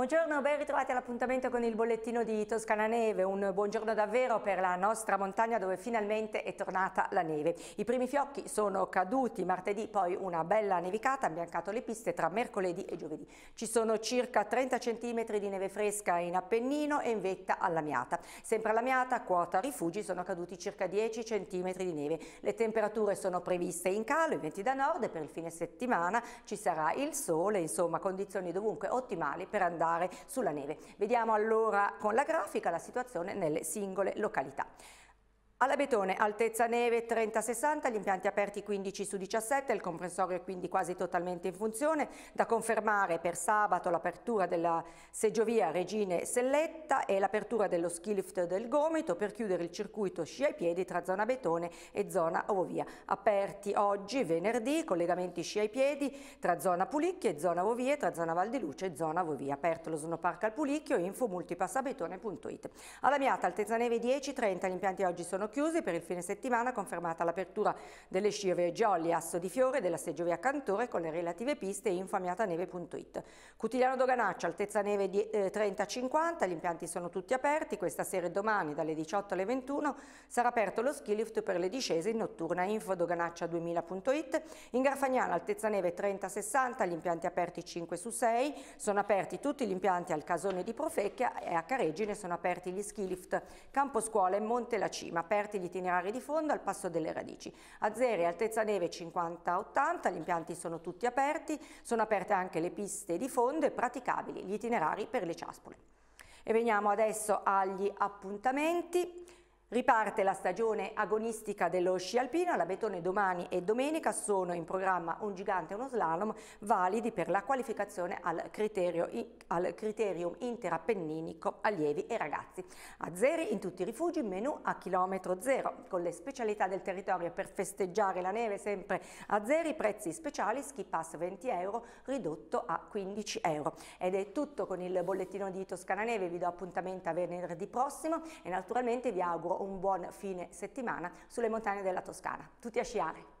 Buongiorno, ben ritrovati all'appuntamento con il bollettino di Toscana Neve, un buongiorno davvero per la nostra montagna dove finalmente è tornata la neve. I primi fiocchi sono caduti martedì, poi una bella nevicata ha imbiancato le piste tra mercoledì e giovedì. Ci sono circa 30 cm di neve fresca in Appennino e in vetta alla Miata. Sempre alla Miata, quota rifugi, sono caduti circa 10 cm di neve. Le temperature sono previste in calo, i venti da nord e per il fine settimana ci sarà il sole, insomma condizioni dovunque ottimali per andare andare sulla neve. Vediamo allora con la grafica la situazione nelle singole località. Alla Betone, altezza neve 30-60, gli impianti aperti 15 su 17, il comprensorio è quindi quasi totalmente in funzione. Da confermare per sabato l'apertura della seggiovia Regine Selletta e l'apertura dello ski lift del Gomito per chiudere il circuito sci ai piedi tra zona Betone e zona Ovovia. Aperti oggi, venerdì, collegamenti sci ai piedi tra zona Pulicchio e zona Ovovia, tra zona Val di Luce e zona Ovovia. Aperto lo Park al Pulicchio, info multipassabetone.it. Alla Miata, altezza neve 10-30, gli impianti oggi sono chiusi per il fine settimana confermata l'apertura delle sciove Jolly Asso di Fiore della seggiovia Cantore con le relative piste infamiataneve.it. Cutigliano Doganaccio, altezza neve di, eh, 30-50, gli impianti sono tutti aperti, questa sera e domani dalle 18 alle 21 sarà aperto lo ski lift per le discese in notturna info doganaccia2000.it. In Garfagnana altezza neve 30-60, gli impianti aperti 5 su 6, sono aperti tutti gli impianti al Casone di Profecchia e a Caregine sono aperti gli ski lift Campo Scuola e Monte La Cima, aperti gli itinerari di fondo al passo delle radici. A Zeri altezza neve 50-80, gli impianti sono tutti aperti, sono aperte anche le piste di fondo e praticabili gli itinerari per le ciaspole. E veniamo adesso agli appuntamenti. Riparte la stagione agonistica dello sci alpino, la Betone domani e domenica sono in programma un gigante e uno slalom validi per la qualificazione al, criterio, al criterium interappenninico allievi e ragazzi. A Zeri in tutti i rifugi menù a chilometro zero con le specialità del territorio per festeggiare la neve sempre a Zeri, prezzi speciali, ski pass 20 euro ridotto a 15 euro. Ed è tutto con il bollettino di Toscana Neve, vi do appuntamento a venerdì prossimo e naturalmente vi auguro un buon fine settimana sulle montagne della Toscana. Tutti a sciare!